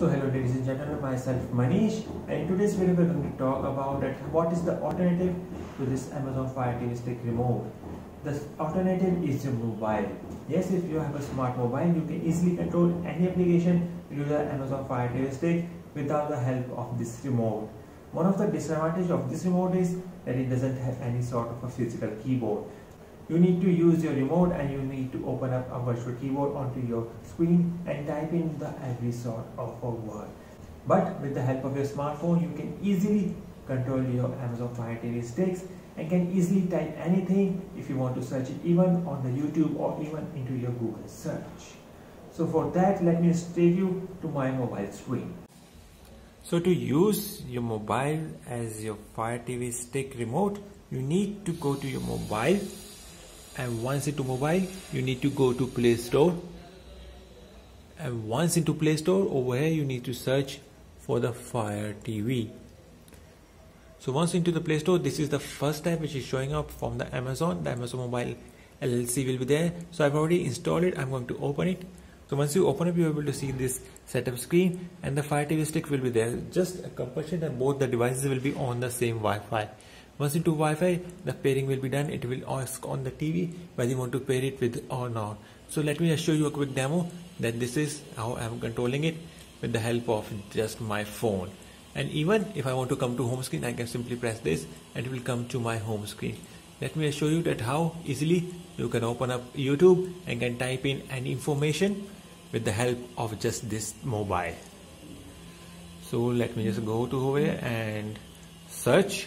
So hello ladies and gentlemen, myself Manish and in today's video we're going to talk about that what is the alternative to this Amazon Fire TV Stick remote. The alternative is your mobile. Yes, if you have a smart mobile, you can easily control any application through the Amazon Fire TV Stick without the help of this remote. One of the disadvantages of this remote is that it doesn't have any sort of a physical keyboard you need to use your remote and you need to open up a virtual keyboard onto your screen and type in the every sort of a word. But with the help of your smartphone, you can easily control your Amazon Fire TV sticks and can easily type anything if you want to search it even on the YouTube or even into your Google search. So for that, let me take you to my mobile screen. So to use your mobile as your Fire TV stick remote, you need to go to your mobile and once into mobile you need to go to play store. And once into play store over here you need to search for the fire tv so once into the play store this is the first tab which is showing up from the amazon. The amazon mobile llc will be there. So i've already installed it. I'm going to open it. So once you open up you're able to see this setup screen and the fire tv stick will be there. Just a compulsion that both the devices will be on the same wi-fi once into Wi-Fi, the pairing will be done. It will ask on the TV whether you want to pair it with or not. So let me just show you a quick demo that this is how I'm controlling it with the help of just my phone. And even if I want to come to home screen, I can simply press this and it will come to my home screen. Let me show you that how easily you can open up YouTube and can type in any information with the help of just this mobile. So let me just go to over and search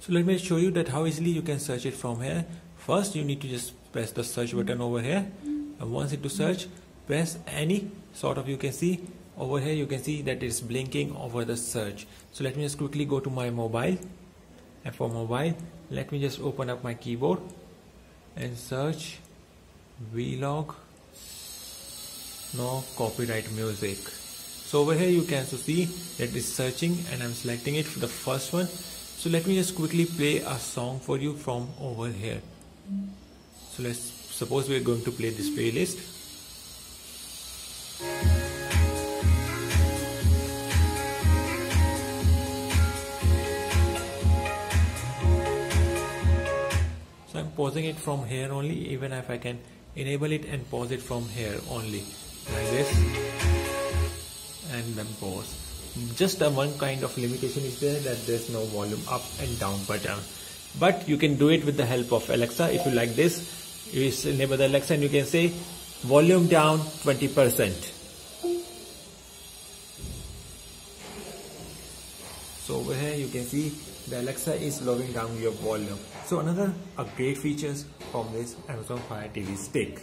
so let me show you that how easily you can search it from here. First you need to just press the search button over here. And once into search press any sort of you can see. Over here you can see that it's blinking over the search. So let me just quickly go to my mobile. And for mobile let me just open up my keyboard and search vlog. No copyright music. So over here you can also see that it's searching and I'm selecting it for the first one so let me just quickly play a song for you from over here. So let's suppose we're going to play this playlist. So I'm pausing it from here only even if I can enable it and pause it from here only. Like this. And then pause just a one kind of limitation is there that there's no volume up and down button. But you can do it with the help of Alexa. If you like this you enable the Alexa and you can say volume down 20% so over here you can see the Alexa is lowering down your volume. So another a great features from this Amazon Fire TV stick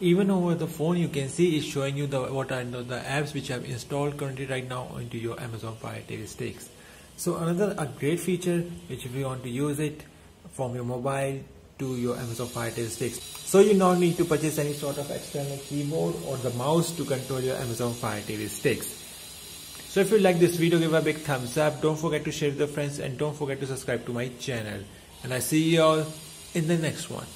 even over the phone you can see it's showing you the what are the apps which have installed currently right now into your Amazon Fire TV sticks. So another a great feature which if you want to use it from your mobile to your Amazon Fire TV sticks. So you don't need to purchase any sort of external keyboard or the mouse to control your Amazon Fire TV sticks. So if you like this video give a big thumbs up. Don't forget to share with your friends and don't forget to subscribe to my channel. And I see you all in the next one